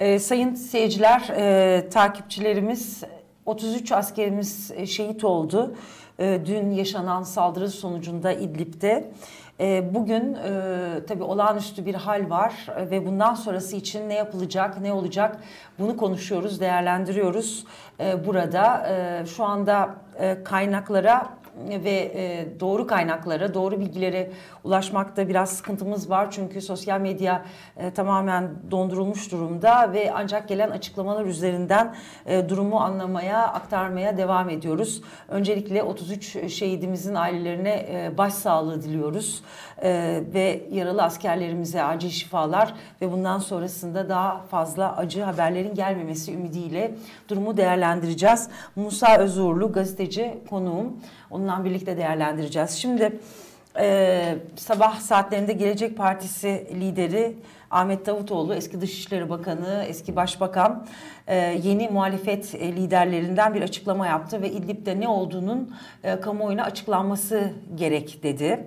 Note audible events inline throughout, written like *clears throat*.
Ee, sayın seyirciler, e, takipçilerimiz 33 askerimiz e, şehit oldu. E, dün yaşanan saldırı sonucunda İdlib'de. E, bugün e, tabii olağanüstü bir hal var e, ve bundan sonrası için ne yapılacak, ne olacak bunu konuşuyoruz, değerlendiriyoruz e, burada. E, şu anda e, kaynaklara ve e, doğru kaynaklara, doğru bilgilere ulaşmakta biraz sıkıntımız var. Çünkü sosyal medya e, tamamen dondurulmuş durumda ve ancak gelen açıklamalar üzerinden e, durumu anlamaya, aktarmaya devam ediyoruz. Öncelikle 33 şehidimizin ailelerine e, başsağlığı diliyoruz e, ve yaralı askerlerimize acil şifalar ve bundan sonrasında daha fazla acı haberlerin gelmemesi ümidiyle durumu değerlendireceğiz. Musa Özurlu gazeteci konuğum. Onunla birlikte değerlendireceğiz. Şimdi e, sabah saatlerinde Gelecek Partisi lideri Ahmet Davutoğlu, eski Dışişleri Bakanı, eski Başbakan e, yeni muhalefet liderlerinden bir açıklama yaptı ve İdlib'de ne olduğunun e, kamuoyuna açıklanması gerek dedi.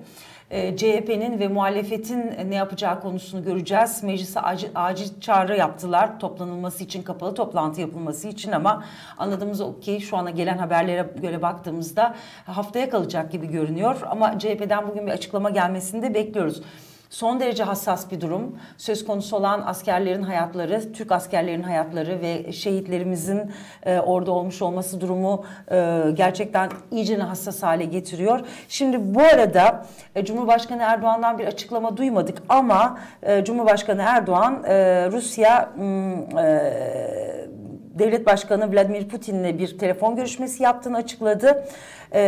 E, CHP'nin ve muhalefetin ne yapacağı konusunu göreceğiz. Meclise acil, acil çağrı yaptılar toplanılması için, kapalı toplantı yapılması için ama anladığımız o ki şu ana gelen haberlere göre baktığımızda haftaya kalacak gibi görünüyor. Ama CHP'den bugün bir açıklama gelmesini de bekliyoruz son derece hassas bir durum. Söz konusu olan askerlerin hayatları, Türk askerlerin hayatları ve şehitlerimizin e, orada olmuş olması durumu e, gerçekten iyice hassas hale getiriyor. Şimdi bu arada e, Cumhurbaşkanı Erdoğan'dan bir açıklama duymadık ama e, Cumhurbaşkanı Erdoğan e, Rusya e, Devlet Başkanı Vladimir Putin'le bir telefon görüşmesi yaptığını açıkladı. E,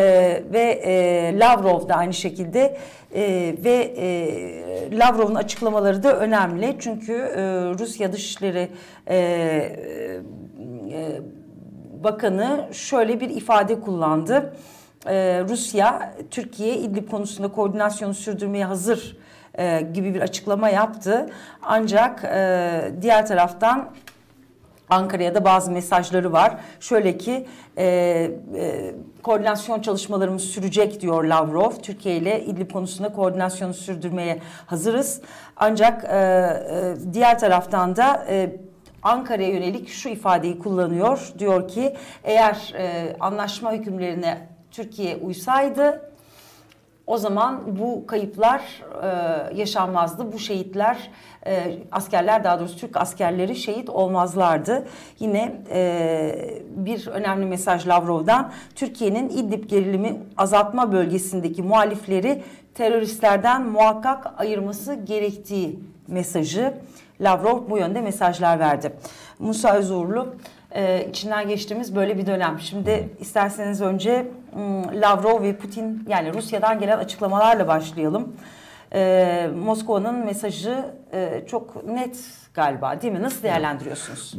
ve e, Lavrov da aynı şekilde e, ve e, Lavrov'un açıklamaları da önemli. Çünkü e, Rusya Dışişleri e, e, Bakanı şöyle bir ifade kullandı. E, Rusya Türkiye İdlib konusunda koordinasyonu sürdürmeye hazır e, gibi bir açıklama yaptı. Ancak e, diğer taraftan Ankara'ya da bazı mesajları var. Şöyle ki e, e, koordinasyon çalışmalarımız sürecek diyor Lavrov. Türkiye ile İdlib konusunda koordinasyonu sürdürmeye hazırız. Ancak e, e, diğer taraftan da e, Ankara'ya yönelik şu ifadeyi kullanıyor. Diyor ki eğer e, anlaşma hükümlerine Türkiye uysaydı o zaman bu kayıplar e, yaşanmazdı. Bu şehitler, e, askerler daha doğrusu Türk askerleri şehit olmazlardı. Yine e, bir önemli mesaj Lavrov'dan Türkiye'nin İdlib gerilimi azaltma bölgesindeki muhalifleri teröristlerden muhakkak ayırması gerektiği mesajı Lavrov bu yönde mesajlar verdi. Musa Özurlu e, içinden geçtiğimiz böyle bir dönem. Şimdi isterseniz önce Lavrov ve Putin yani Rusya'dan gelen açıklamalarla başlayalım. E, Moskova'nın mesajı e, çok net galiba değil mi? Nasıl değerlendiriyorsunuz?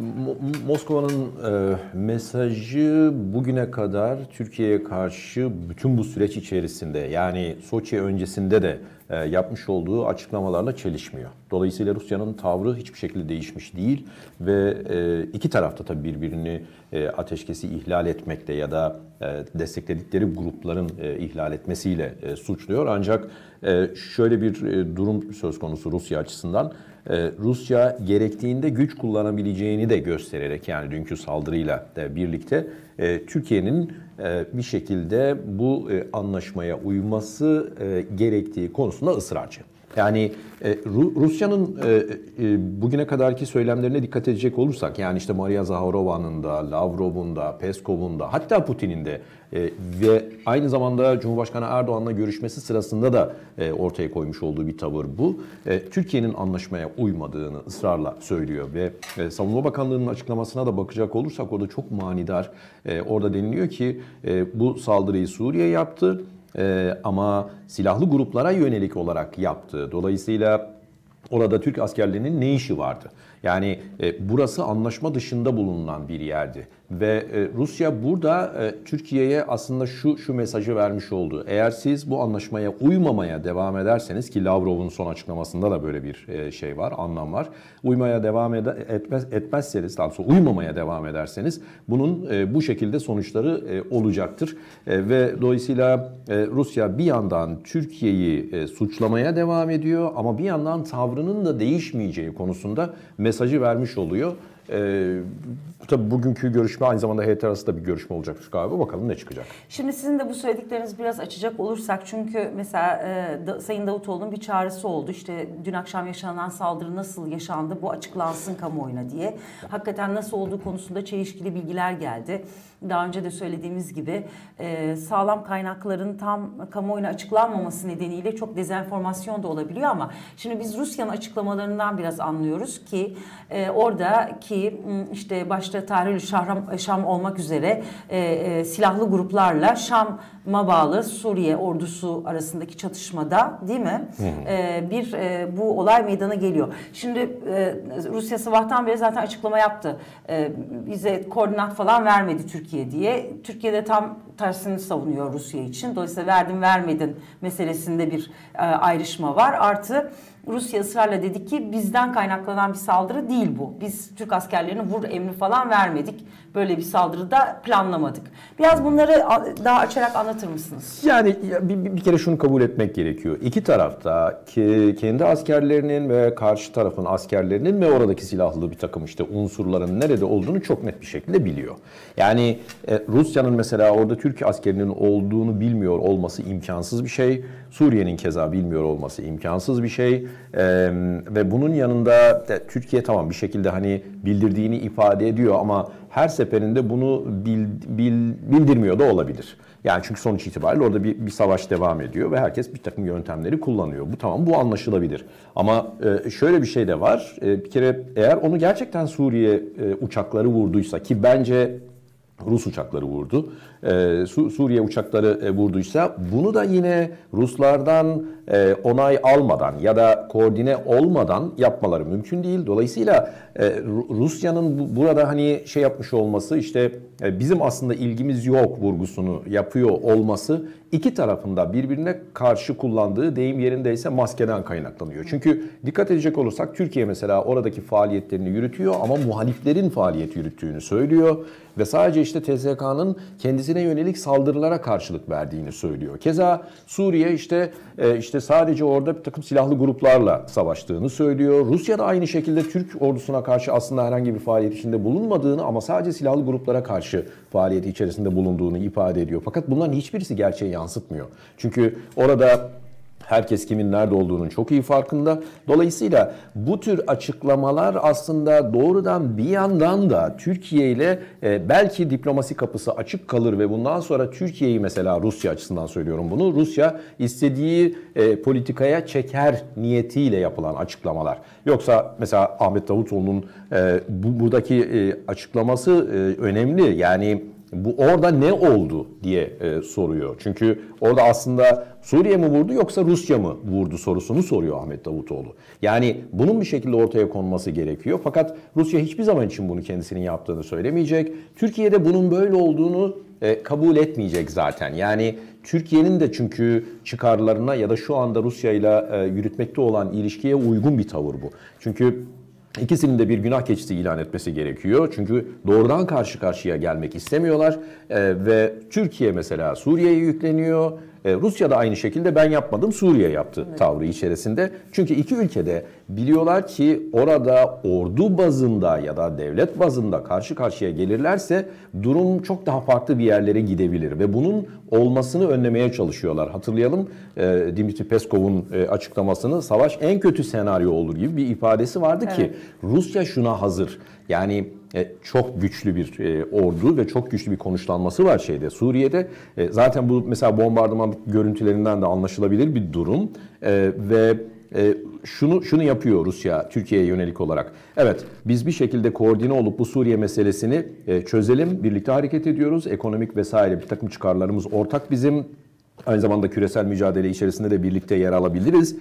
Moskova'nın e, mesajı bugüne kadar Türkiye'ye karşı bütün bu süreç içerisinde yani Soçi öncesinde de yapmış olduğu açıklamalarla çelişmiyor. Dolayısıyla Rusya'nın tavrı hiçbir şekilde değişmiş değil ve e, iki tarafta tabii birbirini e, ateşkesi ihlal etmekte ya da destekledikleri grupların ihlal etmesiyle suçluyor. Ancak şöyle bir durum söz konusu Rusya açısından. Rusya gerektiğinde güç kullanabileceğini de göstererek yani dünkü saldırıyla birlikte Türkiye'nin e, bir şekilde bu e, anlaşmaya uyması e, gerektiği konusunda ısrarcı. Yani Rusya'nın bugüne kadarki söylemlerine dikkat edecek olursak yani işte Maria Zaharova'nın da, Lavrov'un da, Peskov'un da hatta Putin'in de ve aynı zamanda Cumhurbaşkanı Erdoğan'la görüşmesi sırasında da ortaya koymuş olduğu bir tavır bu. Türkiye'nin anlaşmaya uymadığını ısrarla söylüyor ve Savunma Bakanlığı'nın açıklamasına da bakacak olursak orada çok manidar. Orada deniliyor ki bu saldırıyı Suriye yaptı e, ama silahlı gruplara yönelik olarak yaptı. Dolayısıyla orada Türk askerlerinin ne işi vardı? Yani e, burası anlaşma dışında bulunan bir yerdi. Ve e, Rusya burada e, Türkiye'ye aslında şu şu mesajı vermiş oldu. Eğer siz bu anlaşmaya uymamaya devam ederseniz ki Lavrov'un son açıklamasında da böyle bir e, şey var, anlam var. Uymaya devam etmez, etmezseniz, daha sonra uymamaya devam ederseniz bunun bu şekilde sonuçları olacaktır. Ve dolayısıyla Rusya bir yandan Türkiye'yi suçlamaya devam ediyor ama bir yandan tavrının da değişmeyeceği konusunda mesajı vermiş oluyor. Ee, tabii bugünkü görüşme aynı zamanda heyet arasında bir görüşme olacaktır galiba. Bakalım ne çıkacak. Şimdi sizin de bu söyledikleriniz biraz açacak olursak çünkü mesela e, da, Sayın Davutoğlu'nun bir çağrısı oldu. İşte dün akşam yaşanan saldırı nasıl yaşandı bu açıklansın kamuoyuna diye. Hakikaten nasıl olduğu konusunda çelişkili bilgiler geldi. Daha önce de söylediğimiz gibi e, sağlam kaynakların tam kamuoyuna açıklanmaması nedeniyle çok dezenformasyon da olabiliyor ama şimdi biz Rusya'nın açıklamalarından biraz anlıyoruz ki e, oradaki işte başta Tahrir Şahram, Şam olmak üzere e, e, silahlı gruplarla Şam'a bağlı Suriye ordusu arasındaki çatışmada değil mi? E, bir e, bu olay meydana geliyor. Şimdi e, Rusya sabahtan beri zaten açıklama yaptı. E, bize koordinat falan vermedi Türkiye diye. Türkiye'de tam tersini savunuyor Rusya için. Dolayısıyla verdin vermedin meselesinde bir e, ayrışma var. Artı Rusya ısrarla dedi ki bizden kaynaklanan bir saldırı değil bu. Biz Türk askerlerine vur emri falan vermedik. Böyle bir saldırı da planlamadık. Biraz bunları daha açarak anlatır mısınız? Yani bir, bir kere şunu kabul etmek gerekiyor. İki tarafta ki kendi askerlerinin ve karşı tarafın askerlerinin ve oradaki silahlı bir takım işte unsurların nerede olduğunu çok net bir şekilde biliyor. Yani e, Rusya'nın mesela orada Türk askerinin olduğunu bilmiyor olması imkansız bir şey. Suriye'nin keza bilmiyor olması imkansız bir şey. E, ve bunun yanında Türkiye tamam bir şekilde hani bildirdiğini ifade ediyor ama her seferinde bunu bil, bil, bildirmiyor da olabilir. Yani çünkü sonuç itibariyle orada bir, bir savaş devam ediyor ve herkes bir takım yöntemleri kullanıyor. Bu tamam bu anlaşılabilir. Ama e, şöyle bir şey de var. E, bir kere eğer onu gerçekten Suriye e, uçakları vurduysa ki bence Rus uçakları vurdu. Ee, Suriye uçakları e, vurduysa bunu da yine Ruslardan e, onay almadan ya da koordine olmadan yapmaları mümkün değil. Dolayısıyla e, Rusya'nın burada hani şey yapmış olması işte bizim aslında ilgimiz yok vurgusunu yapıyor olması iki tarafında birbirine karşı kullandığı deyim yerindeyse maskeden kaynaklanıyor. Çünkü dikkat edecek olursak Türkiye mesela oradaki faaliyetlerini yürütüyor ama muhaliflerin faaliyet yürüttüğünü söylüyor ve sadece işte TSK'nın kendisine yönelik saldırılara karşılık verdiğini söylüyor. Keza Suriye işte e, işte sadece orada bir takım silahlı gruplarla savaştığını söylüyor. Rusya da aynı şekilde Türk ordusuna karşı aslında herhangi bir faaliyet içinde bulunmadığını ama sadece silahlı gruplara karşı faaliyeti içerisinde bulunduğunu ifade ediyor. Fakat bunların hiçbirisi gerçeği yansıtmıyor. Çünkü orada Herkes kimin nerede olduğunun çok iyi farkında. Dolayısıyla bu tür açıklamalar aslında doğrudan bir yandan da Türkiye ile e, belki diplomasi kapısı açık kalır ve bundan sonra Türkiye'yi mesela Rusya açısından söylüyorum bunu. Rusya istediği e, politikaya çeker niyetiyle yapılan açıklamalar. Yoksa mesela Ahmet Davutoğlu'nun e, bu, buradaki e, açıklaması e, önemli. Yani bu orada ne oldu diye e, soruyor. Çünkü orada aslında Suriye mi vurdu yoksa Rusya mı vurdu sorusunu soruyor Ahmet Davutoğlu. Yani bunun bir şekilde ortaya konması gerekiyor. Fakat Rusya hiçbir zaman için bunu kendisinin yaptığını söylemeyecek. Türkiye'de bunun böyle olduğunu e, kabul etmeyecek zaten. Yani Türkiye'nin de çünkü çıkarlarına ya da şu anda Rusya ile yürütmekte olan ilişkiye uygun bir tavır bu. Çünkü İkisinin de bir günah keçisi ilan etmesi gerekiyor. Çünkü doğrudan karşı karşıya gelmek istemiyorlar. Ee, ve Türkiye mesela Suriye'ye yükleniyor. E, Rusya da aynı şekilde ben yapmadım Suriye yaptı evet. tavrı içerisinde. Çünkü iki ülkede biliyorlar ki orada ordu bazında ya da devlet bazında karşı karşıya gelirlerse durum çok daha farklı bir yerlere gidebilir ve bunun olmasını önlemeye çalışıyorlar. Hatırlayalım e, Dimitri Peskov'un e, açıklamasını savaş en kötü senaryo olur gibi bir ifadesi vardı evet. ki Rusya şuna hazır. Yani e, çok güçlü bir ordu ve çok güçlü bir konuşlanması var şeyde Suriye'de. Zaten bu mesela bombardıman görüntülerinden de anlaşılabilir bir durum ve şunu şunu yapıyor Rusya Türkiye'ye yönelik olarak. Evet biz bir şekilde koordine olup bu Suriye meselesini çözelim. Birlikte hareket ediyoruz. Ekonomik vesaire bir takım çıkarlarımız ortak bizim. Aynı zamanda küresel mücadele içerisinde de birlikte yer alabiliriz.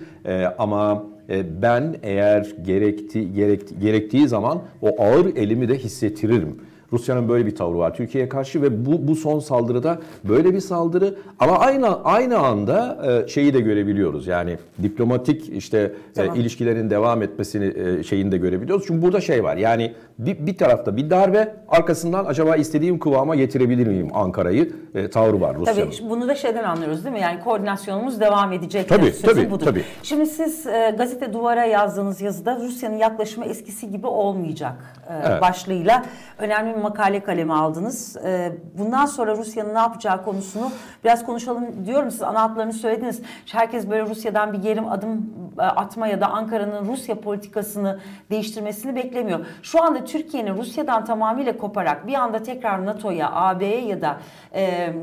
ama e, ben eğer gerekti, gerek, gerektiği zaman o ağır elimi de hissettiririm Rusya'nın böyle bir tavrı var Türkiye'ye karşı ve bu bu son saldırıda böyle bir saldırı ama aynı aynı anda e, şeyi de görebiliyoruz. Yani diplomatik işte tamam. e, ilişkilerin devam etmesini e, şeyini de görebiliyoruz. Çünkü burada şey var. Yani bir, bir tarafta bir darbe arkasından acaba istediğim kıvama getirebilir miyim Ankara'yı e, tavrı var Rusya'nın. Tabii bunu da şeyden anlıyoruz değil mi? Yani koordinasyonumuz devam edecek. Tabii tabii, budur. tabii. Şimdi siz e, gazete duvara yazdığınız yazıda Rusya'nın yaklaşımı eskisi gibi olmayacak e, evet. başlığıyla önemli bir makale kalemi aldınız. E, bundan sonra Rusya'nın ne yapacağı konusunu biraz konuşalım diyorum. Siz ana hatlarını söylediniz. Herkes böyle Rusya'dan bir gerim adım atma ya da Ankara'nın Rusya politikasını değiştirmesini beklemiyor. Şu anda Türkiye'nin Rusya'dan tamamıyla koparak bir anda tekrar NATO'ya, AB'ye ya da e, e,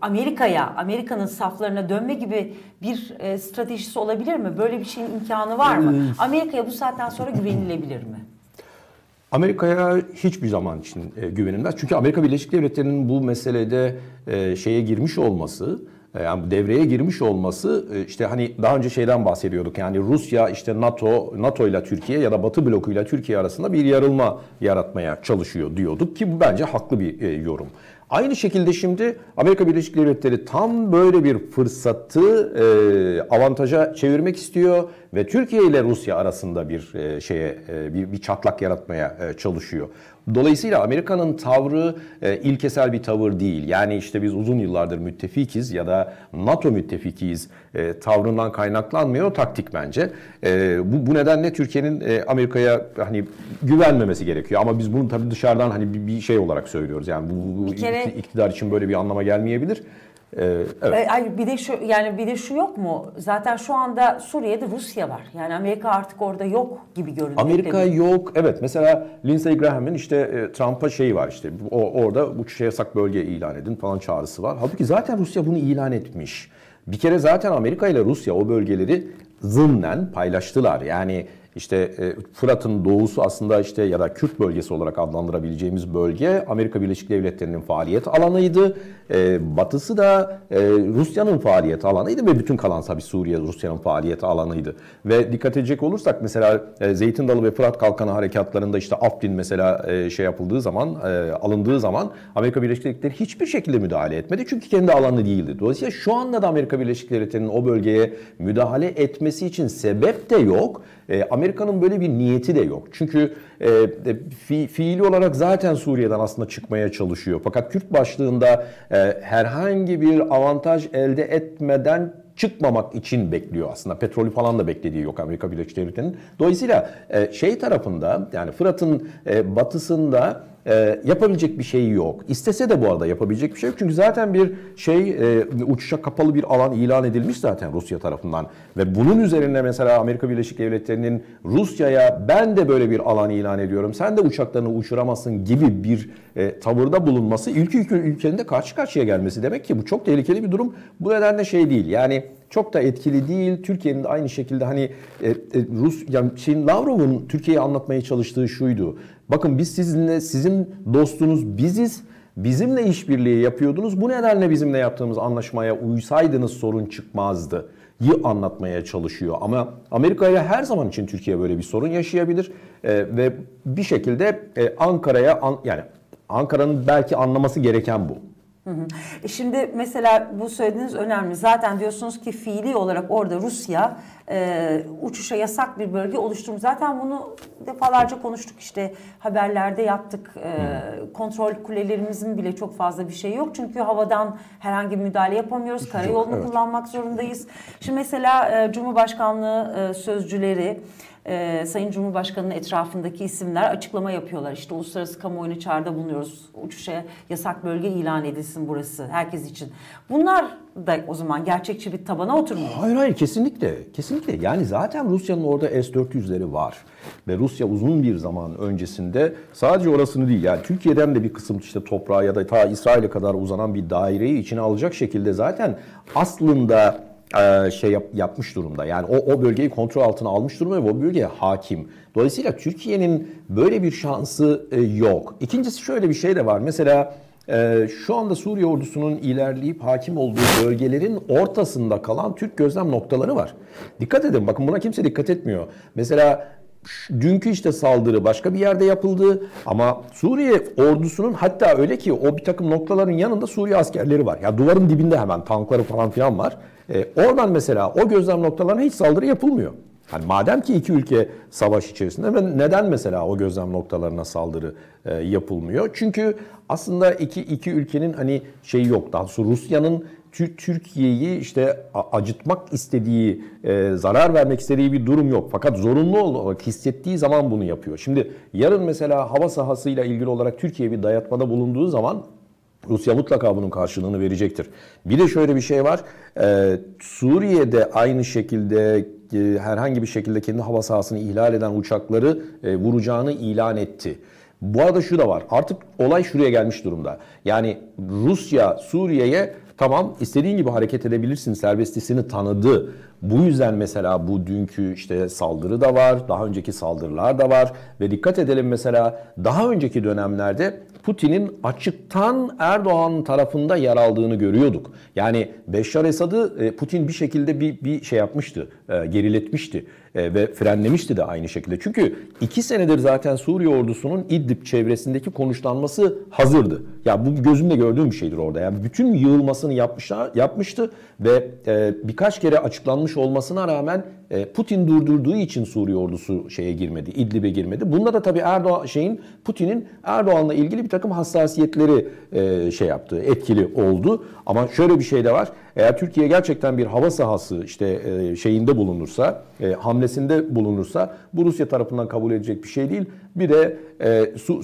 Amerika'ya, Amerika'nın saflarına dönme gibi bir e, stratejisi olabilir mi? Böyle bir şeyin imkanı var mı? Amerika'ya bu saatten sonra güvenilebilir mi? Amerika'ya hiçbir zaman için e, güvenilmez. Çünkü Amerika Birleşik Devletleri'nin bu meselede e, şeye girmiş olması, e, yani devreye girmiş olması e, işte hani daha önce şeyden bahsediyorduk. Yani Rusya işte NATO NATO ile Türkiye ya da Batı bloku ile Türkiye arasında bir yarılma yaratmaya çalışıyor diyorduk ki bu bence haklı bir e, yorum. Aynı şekilde şimdi Amerika Birleşik Devletleri tam böyle bir fırsatı e, avantaja çevirmek istiyor ve Türkiye ile Rusya arasında bir e, şeye e, bir, bir çatlak yaratmaya e, çalışıyor. Dolayısıyla Amerika'nın tavrı e, ilkesel bir tavır değil. Yani işte biz uzun yıllardır müttefikiz ya da NATO müttefikiyiz e, tavrından kaynaklanmıyor taktik bence. E, bu, bu nedenle Türkiye'nin e, Amerika'ya hani güvenmemesi gerekiyor. Ama biz bunu tabii dışarıdan hani bir, bir şey olarak söylüyoruz. Yani bu, bu kere... iktidar için böyle bir anlama gelmeyebilir. Ee, evet. Ay bir de şu yani bir de şu yok mu? Zaten şu anda Suriye'de Rusya var. Yani Amerika artık orada yok gibi görünüyor. Amerika yok. Evet. Mesela Lindsey Graham'ın işte e, Trump'a şeyi var işte. O orada uçuşa yasak bölge ilan edin falan çağrısı var. Halbuki zaten Rusya bunu ilan etmiş. Bir kere zaten Amerika ile Rusya o bölgeleri zımnen paylaştılar. Yani işte e, Fırat'ın doğusu aslında işte ya da Kürt bölgesi olarak adlandırabileceğimiz bölge Amerika Birleşik Devletleri'nin faaliyet alanıydı. E, batısı da e, Rusya'nın faaliyet alanıydı ve bütün kalan tabii Suriye Rusya'nın faaliyet alanıydı. Ve dikkat edecek olursak mesela Zeytin Dalı ve Fırat Kalkanı harekatlarında işte Afrin mesela şey yapıldığı zaman alındığı zaman Amerika Birleşik Devletleri hiçbir şekilde müdahale etmedi. Çünkü kendi alanı değildi. Dolayısıyla şu anda da Amerika Birleşik Devletleri'nin o bölgeye müdahale etmesi için sebep de yok. Amerika'nın böyle bir niyeti de yok. Çünkü e, fi, fiili olarak zaten Suriye'den aslında çıkmaya çalışıyor. Fakat Kürt başlığında e, herhangi bir avantaj elde etmeden çıkmamak için bekliyor aslında. Petrolü falan da beklediği yok Amerika Birleşik Devletleri'nin. Dolayısıyla e, şey tarafında yani Fırat'ın e, batısında e, yapabilecek bir şey yok. İstese de bu arada yapabilecek bir şey yok. Çünkü zaten bir şey e, uçuşa kapalı bir alan ilan edilmiş zaten Rusya tarafından. Ve bunun üzerine mesela Amerika Birleşik Devletleri'nin Rusya'ya ben de böyle bir alan ilan ediyorum. Sen de uçaklarını uçuramazsın gibi bir e, tavırda bulunması ilk ülkenin de karşı karşıya gelmesi demek ki bu çok tehlikeli bir durum. Bu nedenle şey değil. Yani çok da etkili değil. Türkiye'nin de aynı şekilde hani e, e, Rus yani şeyin Lavrov'un Türkiye'ye anlatmaya çalıştığı şuydu. Bakın biz sizinle sizin dostunuz biziz. Bizimle işbirliği yapıyordunuz. Bu nedenle bizimle yaptığımız anlaşmaya uysaydınız sorun çıkmazdı. yi anlatmaya çalışıyor. Ama Amerika ile her zaman için Türkiye böyle bir sorun yaşayabilir ee, ve bir şekilde e, Ankara'ya an, yani Ankara'nın belki anlaması gereken bu. Hı hı. E şimdi mesela bu söylediğiniz önemli. Zaten diyorsunuz ki fiili olarak orada Rusya e, uçuşa yasak bir bölge oluşturmuş. Zaten bunu defalarca konuştuk işte haberlerde yaptık. E, kontrol kulelerimizin bile çok fazla bir şey yok. Çünkü havadan herhangi bir müdahale yapamıyoruz. Karayolunu evet. kullanmak zorundayız. Şimdi mesela e, Cumhurbaşkanlığı e, sözcüleri e, Sayın Cumhurbaşkanı'nın etrafındaki isimler açıklama yapıyorlar. İşte uluslararası kamuoyunu çağrıda bulunuyoruz. Uçuşa yasak bölge ilan edilsin burası herkes için. Bunlar da o zaman gerçekçi bir tabana oturmuyor. Hayır hayır kesinlikle. Kesinlikle. Yani zaten Rusya'nın orada S-400'leri var. Ve Rusya uzun bir zaman öncesinde sadece orasını değil yani Türkiye'den de bir kısım işte toprağa ya da ta İsrail'e kadar uzanan bir daireyi içine alacak şekilde zaten aslında şey yap, yapmış durumda. Yani o, o bölgeyi kontrol altına almış durumda ve o bölgeye hakim. Dolayısıyla Türkiye'nin böyle bir şansı e, yok. İkincisi şöyle bir şey de var. Mesela e, şu anda Suriye ordusunun ilerleyip hakim olduğu bölgelerin ortasında kalan Türk gözlem noktaları var. Dikkat edin bakın buna kimse dikkat etmiyor. Mesela dünkü işte saldırı başka bir yerde yapıldı ama Suriye ordusunun hatta öyle ki o bir takım noktaların yanında Suriye askerleri var. Ya duvarın dibinde hemen tankları falan filan var. E, oradan mesela o gözlem noktalarına hiç saldırı yapılmıyor. Yani madem ki iki ülke savaş içerisinde neden mesela o gözlem noktalarına saldırı e, yapılmıyor? Çünkü aslında iki iki ülkenin hani şeyi yok. Daha doğrusu Rusya'nın Türkiye'yi işte acıtmak istediği, e, zarar vermek istediği bir durum yok. Fakat zorunlu olarak hissettiği zaman bunu yapıyor. Şimdi yarın mesela hava sahasıyla ilgili olarak Türkiye bir dayatmada bulunduğu zaman Rusya mutlaka bunun karşılığını verecektir. Bir de şöyle bir şey var. Ee, Suriye'de aynı şekilde e, herhangi bir şekilde kendi hava sahasını ihlal eden uçakları e, vuracağını ilan etti. Bu arada şu da var. Artık olay şuraya gelmiş durumda. Yani Rusya Suriye'ye tamam istediğin gibi hareket edebilirsin serbestisini tanıdı. Bu yüzden mesela bu dünkü işte saldırı da var, daha önceki saldırılar da var ve dikkat edelim mesela daha önceki dönemlerde Putin'in açıktan Erdoğan tarafında yer aldığını görüyorduk. Yani Beşar Esad'ı e, Putin bir şekilde bir, bir şey yapmıştı, e, geriletmişti e, ve frenlemişti de aynı şekilde. Çünkü iki senedir zaten Suriye ordusunun İdlib çevresindeki konuşlanması hazırdı. Ya bu gözümle gördüğüm bir şeydir orada. Yani bütün yığılmasını yapmışlar, yapmıştı ve birkaç kere açıklanmış olmasına rağmen Putin durdurduğu için Suriye ordusu şeye girmedi, İdlib'e girmedi. Bunda da tabii Erdoğan şeyin Putin'in Erdoğan'la ilgili bir takım hassasiyetleri e, şey yaptı, etkili oldu. Ama şöyle bir şey de var. Eğer Türkiye gerçekten bir hava sahası işte e, şeyinde bulunursa, e, hamlesinde bulunursa bu Rusya tarafından kabul edecek bir şey değil. Bir de e, su,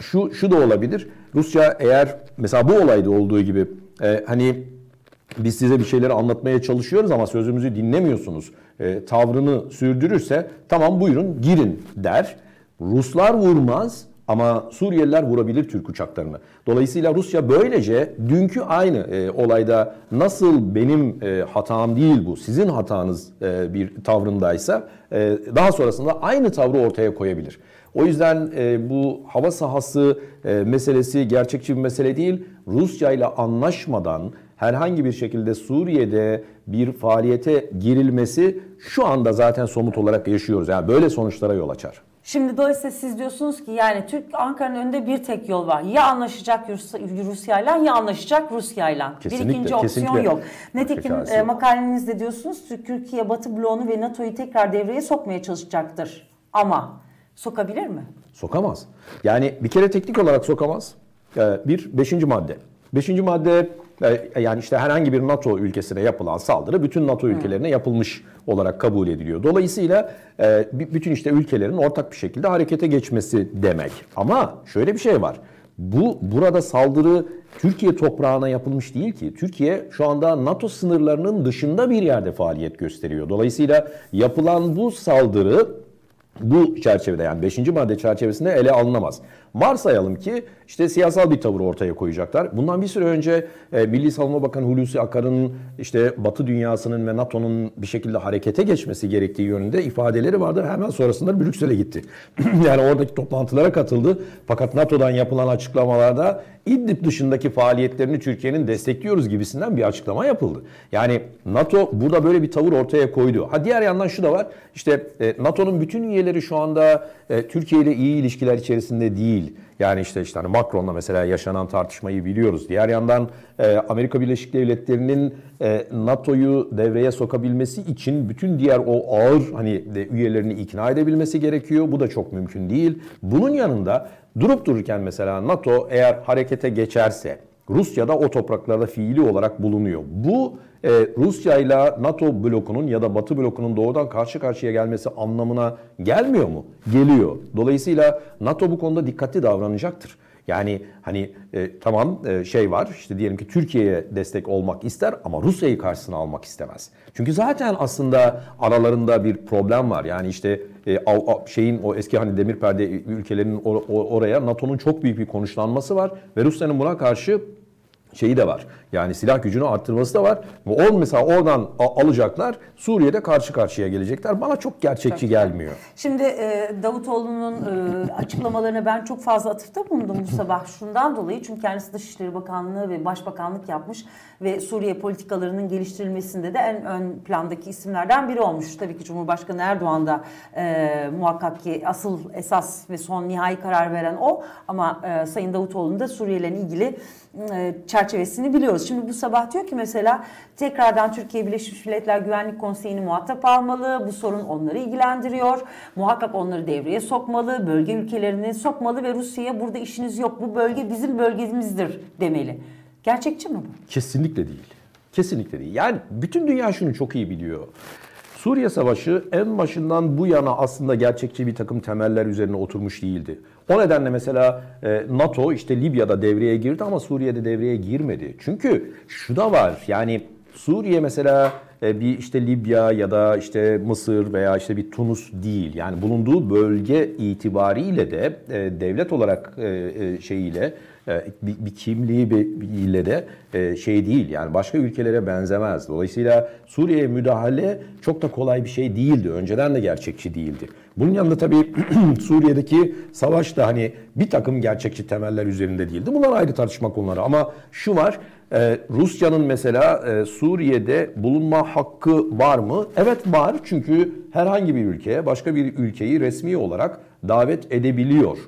şu şu da olabilir. Rusya eğer mesela bu olayda olduğu gibi e, hani biz size bir şeyleri anlatmaya çalışıyoruz ama sözümüzü dinlemiyorsunuz. E, tavrını sürdürürse tamam buyurun girin der. Ruslar vurmaz ama Suriyeliler vurabilir Türk uçaklarını. Dolayısıyla Rusya böylece dünkü aynı e, olayda nasıl benim e, hatam değil bu, sizin hatanız e, bir tavrındaysa e, daha sonrasında aynı tavrı ortaya koyabilir. O yüzden e, bu hava sahası e, meselesi gerçekçi bir mesele değil. Rusya ile anlaşmadan herhangi bir şekilde Suriye'de bir faaliyete girilmesi şu anda zaten somut olarak yaşıyoruz. Yani böyle sonuçlara yol açar. Şimdi dolayısıyla siz diyorsunuz ki yani Türk Ankara'nın önünde bir tek yol var. Ya anlaşacak Rusya'yla ya anlaşacak Rusya'yla. Bir ikinci opsiyon kesinlikle. yok. Nitekim e, makalenizde diyorsunuz Türkiye Batı bloğunu ve NATO'yu tekrar devreye sokmaya çalışacaktır. Ama sokabilir mi? Sokamaz. Yani bir kere teknik olarak sokamaz. E, bir, beşinci madde. Beşinci madde yani işte herhangi bir NATO ülkesine yapılan saldırı bütün NATO ülkelerine yapılmış olarak kabul ediliyor. Dolayısıyla e, bütün işte ülkelerin ortak bir şekilde harekete geçmesi demek. Ama şöyle bir şey var. Bu burada saldırı Türkiye toprağına yapılmış değil ki. Türkiye şu anda NATO sınırlarının dışında bir yerde faaliyet gösteriyor. Dolayısıyla yapılan bu saldırı bu çerçevede yani 5. madde çerçevesinde ele alınamaz. Varsayalım ki işte siyasal bir tavır ortaya koyacaklar. Bundan bir süre önce e, Milli Savunma Bakanı Hulusi Akar'ın işte Batı dünyasının ve NATO'nun bir şekilde harekete geçmesi gerektiği yönünde ifadeleri vardı. Hemen sonrasında Brüksel'e gitti. *clears throat* yani oradaki toplantılara katıldı. Fakat NATO'dan yapılan açıklamalarda İdlib dışındaki faaliyetlerini Türkiye'nin destekliyoruz gibisinden bir açıklama yapıldı. Yani NATO burada böyle bir tavır ortaya koydu. Ha diğer yandan şu da var. İşte e, NATO'nun bütün üyeleri şu anda e, Türkiye ile iyi ilişkiler içerisinde değil. Yani işte işte hani Macron'la mesela yaşanan tartışmayı biliyoruz. Diğer yandan e, Amerika Birleşik Devletleri'nin e, NATO'yu devreye sokabilmesi için bütün diğer o ağır hani de, üyelerini ikna edebilmesi gerekiyor. Bu da çok mümkün değil. Bunun yanında durup dururken mesela NATO eğer harekete geçerse Rusya da o topraklarda fiili olarak bulunuyor. Bu e, Rusya ile NATO blokunun ya da Batı blokunun doğrudan karşı karşıya gelmesi anlamına gelmiyor mu? Geliyor. Dolayısıyla NATO bu konuda dikkatli davranacaktır. Yani hani e, tamam e, şey var işte diyelim ki Türkiye'ye destek olmak ister ama Rusya'yı karşısına almak istemez. Çünkü zaten aslında aralarında bir problem var. Yani işte e, a, a, şeyin o eski hani demir perde ülkelerinin or, or, oraya NATO'nun çok büyük bir konuşlanması var ve Rusya'nın buna karşı şeyi de var. Yani silah gücünü arttırması da var. O mesela oradan alacaklar. Suriye'de karşı karşıya gelecekler. Bana çok gerçekçi çok gelmiyor. Şimdi e, Davutoğlu'nun e, açıklamalarına ben çok fazla atıfta bulundum bu sabah. Şundan dolayı çünkü kendisi Dışişleri Bakanlığı ve Başbakanlık yapmış ve Suriye politikalarının geliştirilmesinde de en ön plandaki isimlerden biri olmuş. Tabii ki Cumhurbaşkanı Erdoğan da e, muhakkak ki asıl esas ve son nihai karar veren o. Ama e, Sayın Davutoğlu'nun da Suriye ile ilgili çerçevesini biliyoruz. Şimdi bu sabah diyor ki mesela tekrardan Türkiye Birleşmiş Milletler Güvenlik Konseyi'ni muhatap almalı. Bu sorun onları ilgilendiriyor. Muhakkak onları devreye sokmalı. Bölge ülkelerini sokmalı ve Rusya'ya burada işiniz yok. Bu bölge bizim bölgemizdir demeli. Gerçekçi mi bu? Kesinlikle değil. Kesinlikle değil. Yani bütün dünya şunu çok iyi biliyor. Suriye Savaşı en başından bu yana aslında gerçekçi bir takım temeller üzerine oturmuş değildi. O nedenle mesela e, NATO işte Libya'da devreye girdi ama Suriye'de devreye girmedi. Çünkü şu da var yani Suriye mesela e, bir işte Libya ya da işte Mısır veya işte bir Tunus değil. Yani bulunduğu bölge itibariyle de e, devlet olarak şeyiyle bir, bir kimliği ile de şey değil yani başka ülkelere benzemez. Dolayısıyla Suriye'ye müdahale çok da kolay bir şey değildi. Önceden de gerçekçi değildi. Bunun yanında tabii *clears throat* Suriye'deki savaş da hani bir takım gerçekçi temeller üzerinde değildi. Bunlar ayrı tartışma konuları ama şu var ee, Rusya'nın mesela e, Suriye'de bulunma hakkı var mı? Evet var çünkü herhangi bir ülkeye başka bir ülkeyi resmi olarak davet edebiliyor.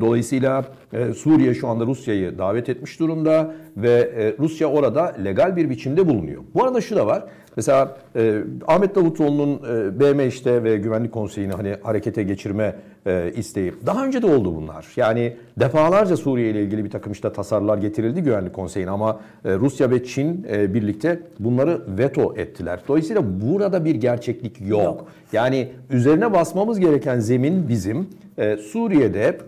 Dolayısıyla e, Suriye şu anda Rusya'yı davet etmiş durumda ve e, Rusya orada legal bir biçimde bulunuyor. Bu arada şu da var. Mesela e, Ahmet Davutoğlu'nun e, BM işte ve Güvenlik Konseyi'ni hani harekete geçirme e, isteği daha önce de oldu bunlar. Yani defalarca Suriye ile ilgili bir takım işte tasarılar getirildi Güvenlik Konseyi'ne ama e, Rusya ve Çin e, birlikte bunları veto ettiler. Dolayısıyla burada bir gerçeklik yok. yok. Yani üzerine basmamız gereken zemin bizim e, Suriye'de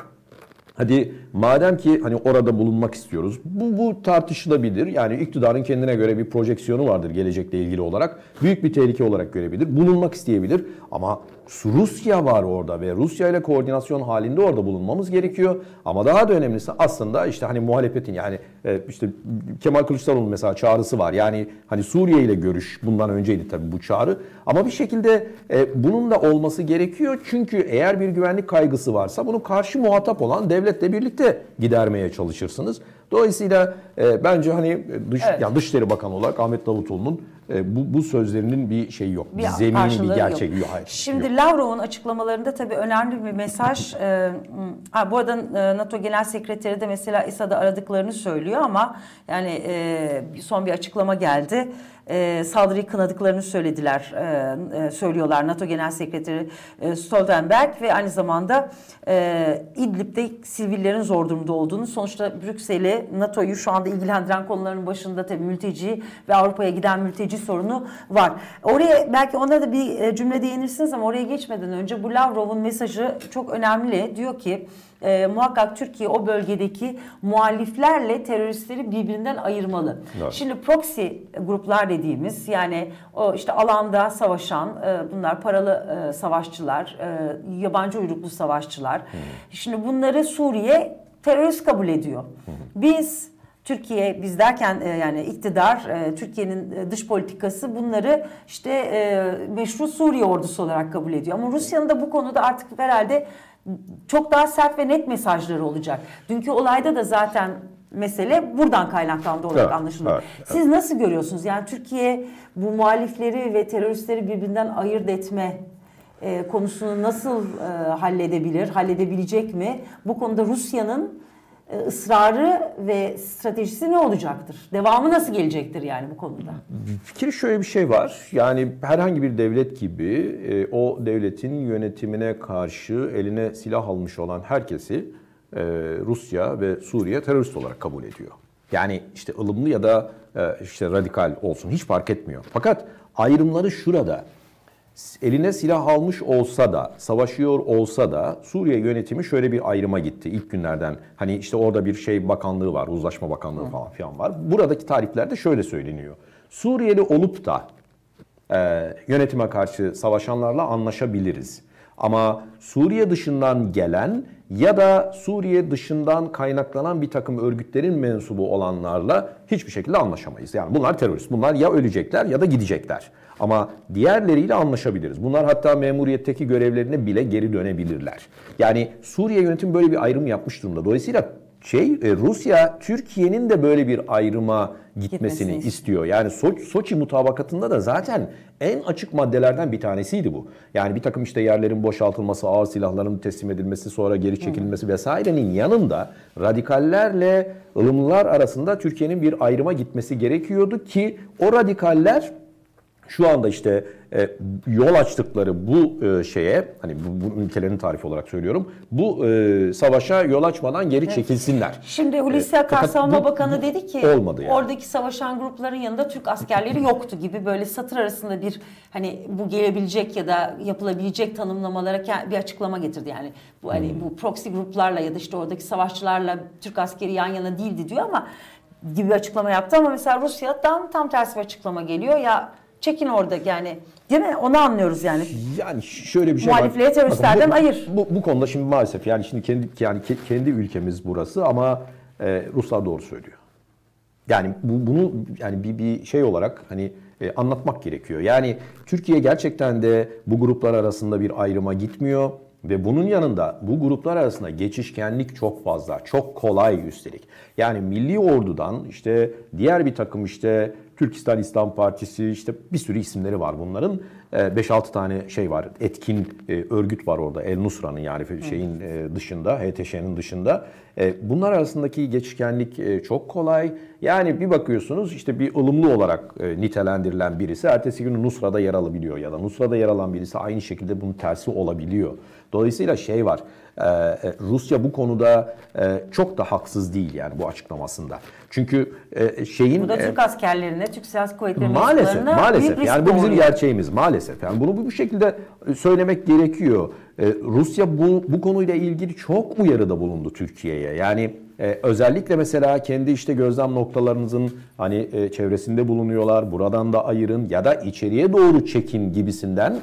Hadi madem ki hani orada bulunmak istiyoruz. Bu, bu tartışılabilir. Yani iktidarın kendine göre bir projeksiyonu vardır gelecekle ilgili olarak. Büyük bir tehlike olarak görebilir. Bulunmak isteyebilir. Ama Rusya var orada ve Rusya ile koordinasyon halinde orada bulunmamız gerekiyor. Ama daha da önemlisi aslında işte hani muhalefetin yani e, işte Kemal Kılıçdaroğlu mesela çağrısı var. Yani hani Suriye ile görüş bundan önceydi tabii bu çağrı. Ama bir şekilde e, bunun da olması gerekiyor. Çünkü eğer bir güvenlik kaygısı varsa bunu karşı muhatap olan devletle birlikte gidermeye çalışırsınız. Dolayısıyla e, bence hani dış evet. yani Dışişleri Bakanı olarak Ahmet Davutoğlu'nun e, bu, bu sözlerinin bir şeyi yok. Bir, bir zemini, bir gerçeği yok. yok. Hayır, Şimdi yok. Lavrov'un açıklamalarında tabii önemli bir mesaj. e, ha, bu arada e, NATO Genel Sekreteri de mesela İSA'da aradıklarını söylüyor ama yani e, son bir açıklama geldi e, saldırıyı kınadıklarını söylediler, e, e, söylüyorlar NATO Genel Sekreteri e, Stoltenberg ve aynı zamanda e, İdlib'de sivillerin zor durumda olduğunu, sonuçta Brüksel'i, NATO'yu şu anda ilgilendiren konuların başında tabii mülteci ve Avrupa'ya giden mülteci sorunu var. Oraya belki ona da bir e, cümle değinirsiniz ama oraya geçmeden önce bu Lavrov'un mesajı çok önemli. Diyor ki e, muhakkak Türkiye o bölgedeki muhaliflerle teröristleri birbirinden ayırmalı. Evet. Şimdi proxy gruplar dediğimiz yani o işte alanda savaşan e, bunlar paralı e, savaşçılar, e, yabancı uyruklu savaşçılar. Hmm. Şimdi bunları Suriye terörist kabul ediyor. Hmm. Biz Türkiye biz derken e, yani iktidar e, Türkiye'nin e, dış politikası bunları işte e, meşru Suriye ordusu olarak kabul ediyor. Ama Rusya'nın da bu konuda artık herhalde çok daha sert ve net mesajları olacak. Dünkü olayda da zaten mesele buradan kaynaklandı olarak evet, anlaşılıyor. Evet, evet. Siz nasıl görüyorsunuz? Yani Türkiye bu muhalifleri ve teröristleri birbirinden ayırt etme e, konusunu nasıl e, halledebilir, halledebilecek mi? Bu konuda Rusya'nın ısrarı ve stratejisi ne olacaktır? Devamı nasıl gelecektir yani bu konuda? Fikir şöyle bir şey var. Yani herhangi bir devlet gibi e, o devletin yönetimine karşı eline silah almış olan herkesi e, Rusya ve Suriye terörist olarak kabul ediyor. Yani işte ılımlı ya da işte radikal olsun hiç fark etmiyor. Fakat ayrımları şurada eline silah almış olsa da, savaşıyor olsa da Suriye yönetimi şöyle bir ayrıma gitti ilk günlerden. Hani işte orada bir şey bakanlığı var, uzlaşma bakanlığı falan filan var. Buradaki tariflerde şöyle söyleniyor. Suriyeli olup da e, yönetime karşı savaşanlarla anlaşabiliriz. Ama Suriye dışından gelen ya da Suriye dışından kaynaklanan bir takım örgütlerin mensubu olanlarla hiçbir şekilde anlaşamayız. Yani bunlar terörist. Bunlar ya ölecekler ya da gidecekler. Ama diğerleriyle anlaşabiliriz. Bunlar hatta memuriyetteki görevlerine bile geri dönebilirler. Yani Suriye yönetimi böyle bir ayrım yapmış durumda. Dolayısıyla şey e, Rusya Türkiye'nin de böyle bir ayrıma gitmesini Gitmesini istiyor. Yani So- Soçi mutabakatında da zaten en açık maddelerden bir tanesiydi bu. Yani bir takım işte yerlerin boşaltılması, ağır silahların teslim edilmesi, sonra geri çekilmesi vesairenin yanında radikallerle ılımlılar arasında Türkiye'nin bir ayrıma gitmesi gerekiyordu ki o radikaller şu anda işte e, yol açtıkları bu e, şeye hani bu, bu ülkelerin tarifi olarak söylüyorum. Bu e, savaşa yol açmadan geri çekilsinler. Şimdi Hulusi Akar Savunma Bakanı dedi ki olmadı yani. oradaki savaşan grupların yanında Türk askerleri yoktu gibi böyle satır arasında bir hani bu gelebilecek ya da yapılabilecek tanımlamalara bir açıklama getirdi yani. Bu hani Hmm. bu proxy gruplarla ya da işte oradaki savaşçılarla Türk askeri yan yana değildi diyor ama gibi bir açıklama yaptı ama mesela Rusya'dan tam tersi bir açıklama geliyor ya çekin orada yani değil mi? Onu anlıyoruz yani. Yani şöyle bir şey Muhalifliğe var. teröristlerden bu, ayır. Bu, bu konuda şimdi maalesef yani şimdi kendi yani ke- kendi ülkemiz burası ama e, Ruslar doğru söylüyor. Yani bu, bunu yani bir, bir şey olarak hani e, anlatmak gerekiyor. Yani Türkiye gerçekten de bu gruplar arasında bir ayrıma gitmiyor ve bunun yanında bu gruplar arasında geçişkenlik çok fazla, çok kolay üstelik. Yani Milli Ordu'dan işte diğer bir takım işte Türkistan İslam Partisi işte bir sürü isimleri var bunların. E, 5-6 tane şey var, etkin e, örgüt var orada. El Nusra'nın yani şeyin e, dışında, HTŞ'nin dışında. E, Bunlar arasındaki geçişkenlik çok kolay. Yani bir bakıyorsunuz işte bir ılımlı olarak nitelendirilen birisi ertesi gün Nusra'da yer alabiliyor ya da Nusra'da yer alan birisi aynı şekilde bunun tersi olabiliyor. Dolayısıyla şey var. E, e, Rusya bu konuda e, çok da haksız değil yani bu açıklamasında. Çünkü e, şeyin Bu da e, Türk askerlerine, Türk Silahlı Kuvvetleri Maalesef, büyük maalesef. risk Yani bu bizim doğuruyor. gerçeğimiz maalesef. Yani bunu bu şekilde söylemek gerekiyor. Ee, Rusya bu bu konuyla ilgili çok uyarıda bulundu Türkiye'ye. Yani özellikle mesela kendi işte gözlem noktalarınızın hani e, çevresinde bulunuyorlar. Buradan da ayırın ya da içeriye doğru çekin gibisinden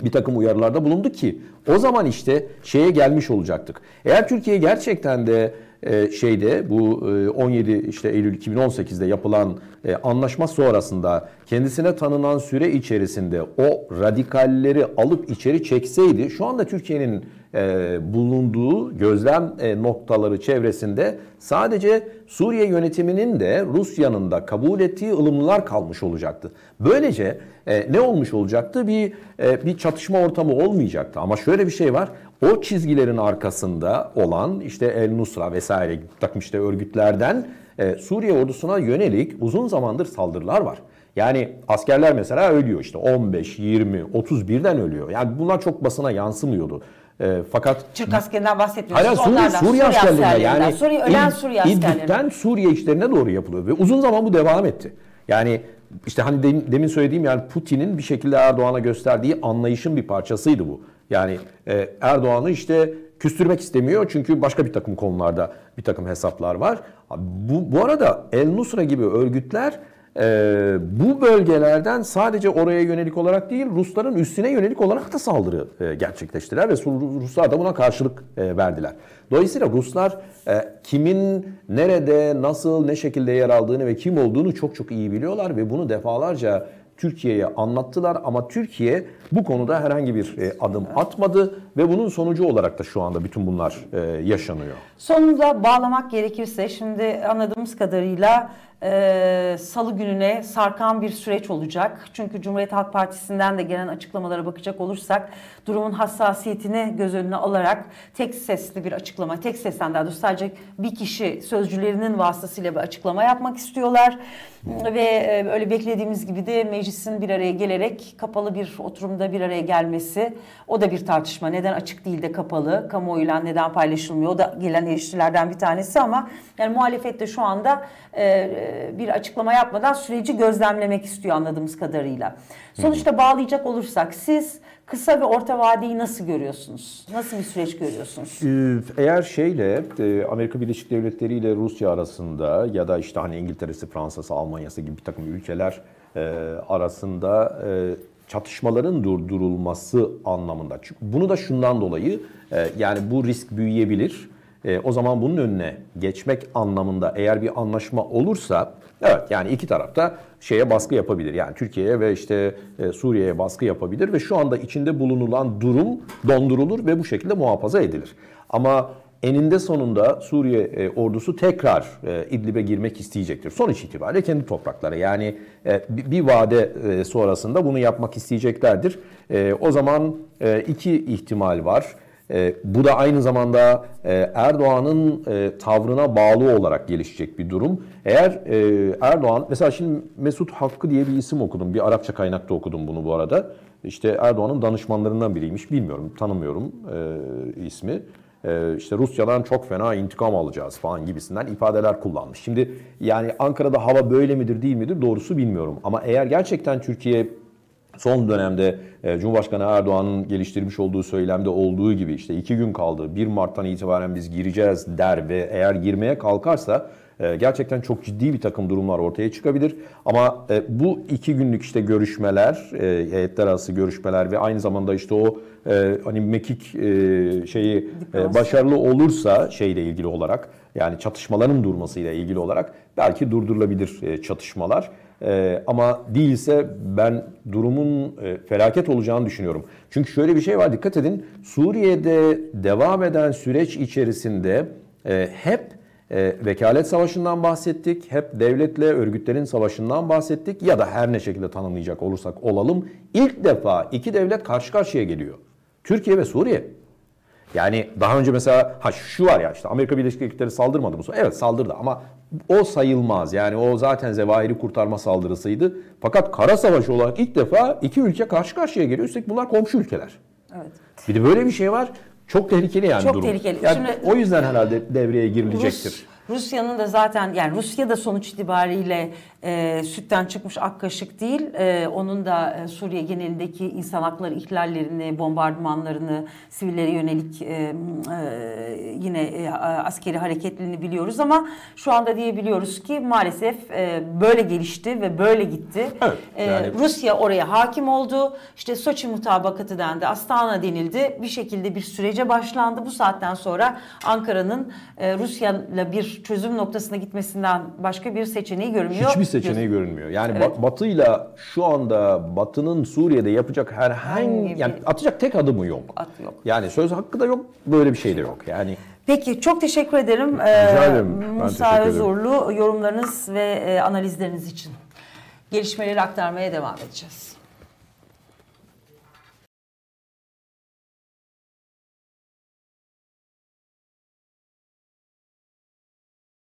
bir takım uyarılarda bulundu ki o zaman işte şeye gelmiş olacaktık. Eğer Türkiye gerçekten de e, şeyde bu e, 17 işte Eylül 2018'de yapılan e, anlaşma sonrasında kendisine tanınan süre içerisinde o radikalleri alıp içeri çekseydi şu anda Türkiye'nin e, bulunduğu gözlem e, noktaları çevresinde sadece Suriye yönetiminin de Rusya'nın da kabul ettiği ılımlılar kalmış olacaktı. Böylece e, ne olmuş olacaktı? Bir e, bir çatışma ortamı olmayacaktı. Ama şöyle bir şey var. O çizgilerin arkasında olan işte El Nusra vesaire takım işte örgütlerden e, Suriye ordusuna yönelik uzun zamandır saldırılar var. Yani askerler mesela ölüyor işte 15, 20, 31'den ölüyor. Yani bunlar çok basına yansımıyordu. E, fakat Türk askerinden bahsetmiyoruz. Hala Suriye, Onlardan, Suriye askerlerine yani Suriye, ölen Suriye askerlerine. İdlib'den Suriye işlerine doğru yapılıyor ve uzun zaman bu devam etti. Yani işte hani demin, demin söylediğim yani Putin'in bir şekilde Erdoğan'a gösterdiği anlayışın bir parçasıydı bu. Yani e, Erdoğan'ı işte küstürmek istemiyor çünkü başka bir takım konularda bir takım hesaplar var. Bu, bu arada El Nusra gibi örgütler e, bu bölgelerden sadece oraya yönelik olarak değil Rusların üstüne yönelik olarak da saldırı e, gerçekleştirdiler ve Ruslar da buna karşılık e, verdiler. Dolayısıyla Ruslar e, kimin nerede, nasıl, ne şekilde yer aldığını ve kim olduğunu çok çok iyi biliyorlar ve bunu defalarca Türkiye'ye anlattılar ama Türkiye bu konuda herhangi bir e, adım atmadı ve bunun sonucu olarak da şu anda bütün bunlar e, yaşanıyor. Sonunda bağlamak gerekirse şimdi anladığımız kadarıyla e, salı gününe sarkan bir süreç olacak. Çünkü Cumhuriyet Halk Partisi'nden de gelen açıklamalara bakacak olursak durumun hassasiyetini göz önüne alarak tek sesli bir açıklama, tek sesten daha doğrusu sadece bir kişi sözcülerinin vasıtasıyla bir açıklama yapmak istiyorlar. Ve e, öyle beklediğimiz gibi de meclisin bir araya gelerek kapalı bir oturumda bir araya gelmesi o da bir tartışma. Neden açık değil de kapalı? Kamuoyuyla neden paylaşılmıyor? O da gelen eleştirilerden bir tanesi ama yani muhalefet de şu anda e, bir açıklama yapmadan süreci gözlemlemek istiyor anladığımız kadarıyla. Sonuçta bağlayacak olursak siz kısa ve orta vadeyi nasıl görüyorsunuz? Nasıl bir süreç görüyorsunuz? Ee, Eğer şeyle e, Amerika Birleşik Devletleri ile Rusya arasında ya da işte hani İngiltere'si, Fransa'sı, Almanya'sı gibi bir takım ülkeler e, arasında e, çatışmaların durdurulması anlamında. Çünkü bunu da şundan dolayı e, yani bu risk büyüyebilir. E, o zaman bunun önüne geçmek anlamında eğer bir anlaşma olursa evet yani iki tarafta şeye baskı yapabilir. Yani Türkiye'ye ve işte e, Suriye'ye baskı yapabilir ve şu anda içinde bulunulan durum dondurulur ve bu şekilde muhafaza edilir. Ama eninde sonunda Suriye e, ordusu tekrar e, İdlib'e girmek isteyecektir. Sonuç itibariyle kendi toprakları. Yani e, bir, vade e, sonrasında bunu yapmak isteyeceklerdir. E, o zaman e, iki ihtimal var. E, bu da aynı zamanda e, Erdoğan'ın e, tavrına bağlı olarak gelişecek bir durum. Eğer e, Erdoğan, mesela şimdi Mesut Hakkı diye bir isim okudum. Bir Arapça kaynakta okudum bunu bu arada. İşte Erdoğan'ın danışmanlarından biriymiş. Bilmiyorum, tanımıyorum e, ismi işte Rusya'dan çok fena intikam alacağız falan gibisinden ifadeler kullanmış. Şimdi yani Ankara'da hava böyle midir değil midir doğrusu bilmiyorum. Ama eğer gerçekten Türkiye son dönemde e, Cumhurbaşkanı Erdoğan'ın geliştirmiş olduğu söylemde olduğu gibi işte iki gün kaldı 1 Mart'tan itibaren biz gireceğiz der ve eğer girmeye kalkarsa e, gerçekten çok ciddi bir takım durumlar ortaya çıkabilir. Ama e, bu iki günlük işte görüşmeler, heyetler arası görüşmeler ve aynı zamanda işte o hani mekik şeyi başarılı olursa şeyle ilgili olarak yani çatışmaların durmasıyla ilgili olarak belki durdurulabilir çatışmalar. ama değilse ben durumun felaket olacağını düşünüyorum. Çünkü şöyle bir şey var dikkat edin. Suriye'de devam eden süreç içerisinde hep e, vekalet savaşından bahsettik. Hep devletle örgütlerin savaşından bahsettik. Ya da her ne şekilde tanımlayacak olursak olalım. İlk defa iki devlet karşı karşıya geliyor. Türkiye ve Suriye. Yani daha önce mesela ha şu var ya işte Amerika Birleşik Devletleri saldırmadı mı? Evet saldırdı ama o sayılmaz. Yani o zaten zevahiri kurtarma saldırısıydı. Fakat kara savaşı olarak ilk defa iki ülke karşı karşıya geliyor. Üstelik bunlar komşu ülkeler. Evet. Bir de böyle bir şey var. Çok tehlikeli yani Çok durum. tehlikeli. Yani Şimdi, o yüzden herhalde devreye girilecektir. Rus, Rusya'nın da zaten yani Rusya da sonuç itibariyle e, sütten çıkmış ak kaşık değil. E, onun da e, Suriye genelindeki insan hakları ihlallerini, bombardımanlarını, sivillere yönelik e, e, yine e, askeri hareketliliğini biliyoruz ama şu anda diyebiliyoruz ki maalesef e, böyle gelişti ve böyle gitti. Evet, e, yani... e, Rusya oraya hakim oldu. İşte Soçi mutabakatı dendi, Astana denildi. Bir şekilde bir sürece başlandı. Bu saatten sonra Ankara'nın e, Rusya'yla bir çözüm noktasına gitmesinden başka bir seçeneği görünmüyor. Hiçbir seçeneği görünmüyor. Yani evet. Batı'yla şu anda Batı'nın Suriye'de yapacak herhangi yani atacak tek adımı yok. At yok. Yani söz hakkı da yok, böyle bir şey de yok. Yani Peki çok teşekkür ederim. Rica ederim. Ee, Musa Özurlu yorumlarınız ve analizleriniz için. Gelişmeleri aktarmaya devam edeceğiz.